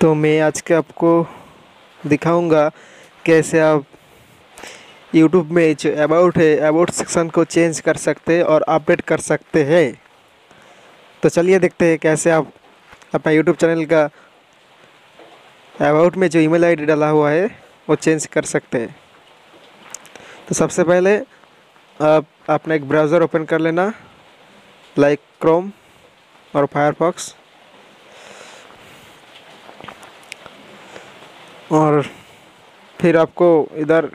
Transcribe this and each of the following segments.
तो मैं आज के आपको दिखाऊँगा कैसे आप यूट्यूब में जो अबाउट है अबाउट सेक्शन को चेंज कर सकते हैं और अपडेट कर सकते हैं। तो चलिए देखते हैं कैसे आप अपना यूट्यूब चैनल का अबाउट में जो ईमेल आईडी डाला हुआ है, वो चेंज कर सकते हैं। तो सबसे पहले आप अपना एक ब्राउज़र ओपन कर लेना लाइक क्रोम और फायरफॉक्स और फिर आपको इधर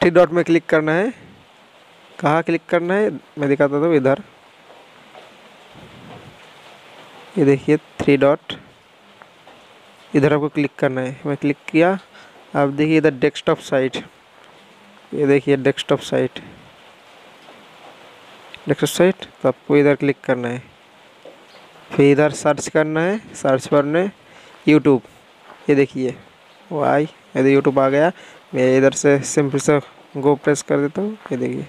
थ्री डॉट में क्लिक करना है। कहाँ क्लिक करना है? मैं दिखाता था इधर। ये देखिए थ्री डॉट इधर आपको क्लिक करना है। मैं क्लिक किया। आप देखिए इधर डेस्कटॉप साइट ये देखिए डेस्कटॉप साइट डेस्कटॉप साइट तो आपको इधर क्लिक करना है। फिर इधर सर्च करना है। सर्च करने यूट्यूब ये देखिए। वो आई। यदि यूट्यूब आ गया। मैं इधर से सिंपल से गो प्रेस कर देता हूँ। ये देखिए।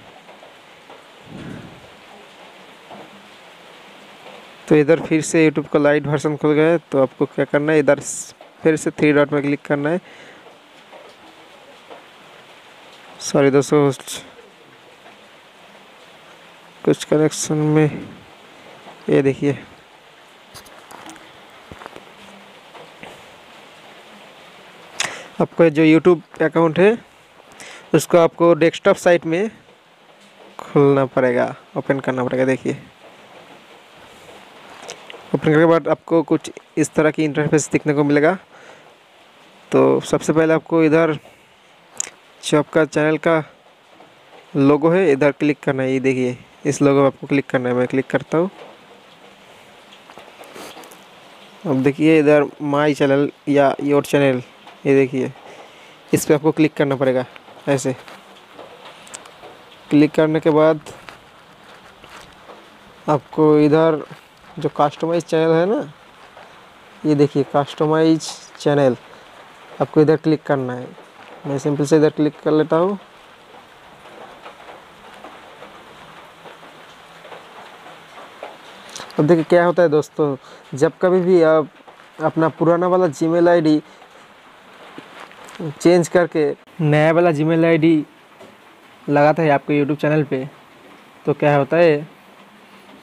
तो इधर फिर से यूट्यूब का लाइट वर्सन खुल गया है। तो आपको क्या करना है? इधर फिर से थ्री डॉट में क्लिक करना है। सॉरी दोस्तों, कुछ कनेक्शन में ये देखिए। आपका जो यूट्यूब अकाउंट है, उसको आपको डेस्कटॉप साइट में खोलना पड़ेगा ओपन करना पड़ेगा, देखिए। ओपन करने के बाद आपको कुछ इस तरह की इंटरफेस दिखने को मिलेगा। तो सबसे पहले आपको इधर जो आपका चैनल का लोगो है, इधर क्लिक करना है, ये देखिए। इस लोगो पर आपको क्लिक करना है, मैं क्लिक करता हूँ। अब देखिए, इधर माई चैनल या योर चैनल ये देखिए, इस पर आपको क्लिक करना पड़ेगा, ऐसे। क्लिक करने के बाद आपको इधर जो कस्टमाइज चैनल है ना, ये देखिए कस्टमाइज चैनल आपको इधर क्लिक करना है। मैं सिंपल से इधर क्लिक कर लेता हूँ। अब देखिए क्या होता है दोस्तों, जब कभी भी आप अपना पुराना वाला जीमेल आईडी चेंज करके। नया वाला जीमेल आईडी लगाता है आपके यूट्यूब चैनल पे। तो क्या होता है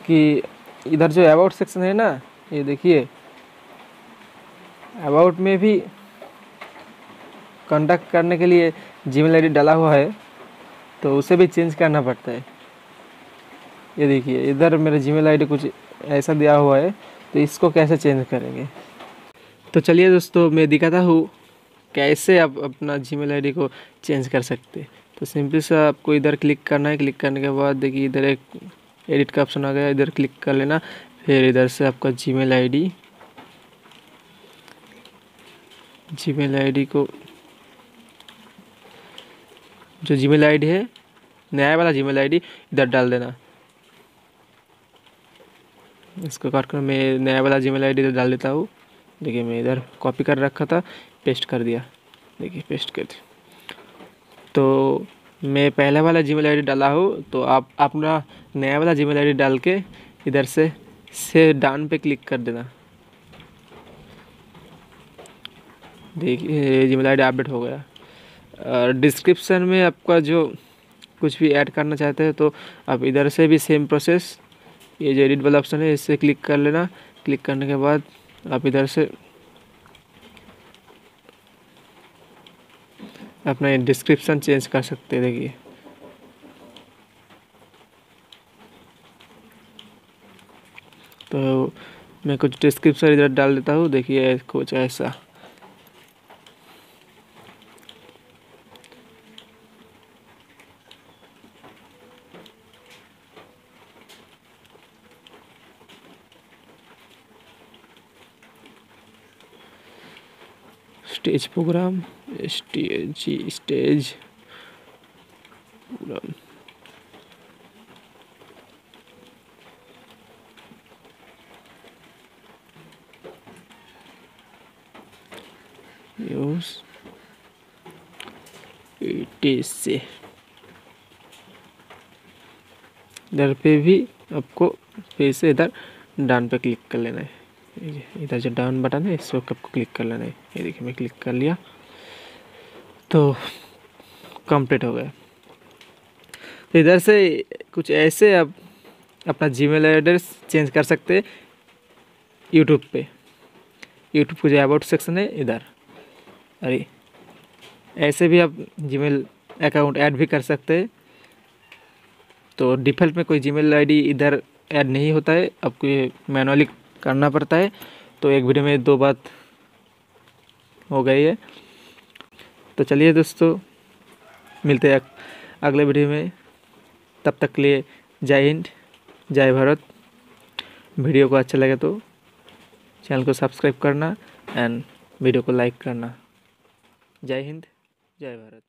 कि इधर जो अबाउट सेक्शन है ना, ये देखिए। अबाउट में भी कंडक्ट करने के लिए जीमेल आईडी डाला हुआ है तो उसे भी चेंज करना पड़ता है। ये देखिए, इधर मेरा जीमेल आईडी कुछ ऐसा दिया हुआ है तो इसको कैसे चेंज करेंगे? तो चलिए दोस्तों, मैं दिखाता हूँ। कैसे आप अपना जीमेल आईडी को चेंज कर सकते तो सिंपल सा आपको इधर क्लिक करना है। क्लिक करने के बाद देखिए इधर एक एडिट का ऑप्शन आ गया। इधर क्लिक कर लेना। फिर इधर से आपका जीमेल आईडी जीमेल आईडी को जो जीमेल आईडी है, नया वाला जीमेल आईडी इधर डाल देना। इसको काट कर मैं नया वाला जीमेल आईडी इधर डाल देता हूँ। देखिए मैं इधर कॉपी कर रखा था। पेस्ट कर दिया। देखिए, पेस्ट कर दिया तो मैं पहले वाला जीमेल आईडी डाला हूँ तो आप, अपना नया वाला जीमेल आईडी डाल के इधर से से डान पे क्लिक कर देना। देखिए जीमेल आईडी अपडेट हो गया। डिस्क्रिप्शन में आपका जो कुछ भी ऐड करना चाहते हैं तो आप इधर से भी सेम प्रोसेस ये जो एडिट वाला ऑप्शन है इससे क्लिक कर लेना। क्लिक करने के बाद आप इधर से अपना डिस्क्रिप्शन चेंज कर सकते हैं, देखिए। तो मैं कुछ डिस्क्रिप्शन इधर डाल देता हूँ, देखिए कुछ ऐसा। Stage program, stage stage program. इधर पे भी आपको फिर से इधर डान पे क्लिक कर लेना है। इधर जो डाउन बटन है, इसको कब को क्लिक कर लेना है। ये देखिए, मैं क्लिक कर लिया तो कंप्लीट हो गया। तो इधर से कुछ ऐसे आप अपना जीमेल एड्रेस चेंज कर सकते यूट्यूब पे। यूट्यूब को जो अबाउट सेक्शन है, इधर। अरे, ऐसे भी आप जीमेल अकाउंट ऐड भी कर सकते हैं। तो डिफ़ॉल्ट में कोई जीमेल आईडी इधर ऐड नहीं होता है, आपको ये मैनुअली करना पड़ता है। तो एक वीडियो में दो बात हो गई है। तो चलिए दोस्तों, मिलते हैं अगले वीडियो में। तब तक के लिए जय हिंद, जय भारत। वीडियो को अच्छा लगे तो चैनल को सब्सक्राइब करना एंड वीडियो को लाइक करना। जय हिंद, जय भारत।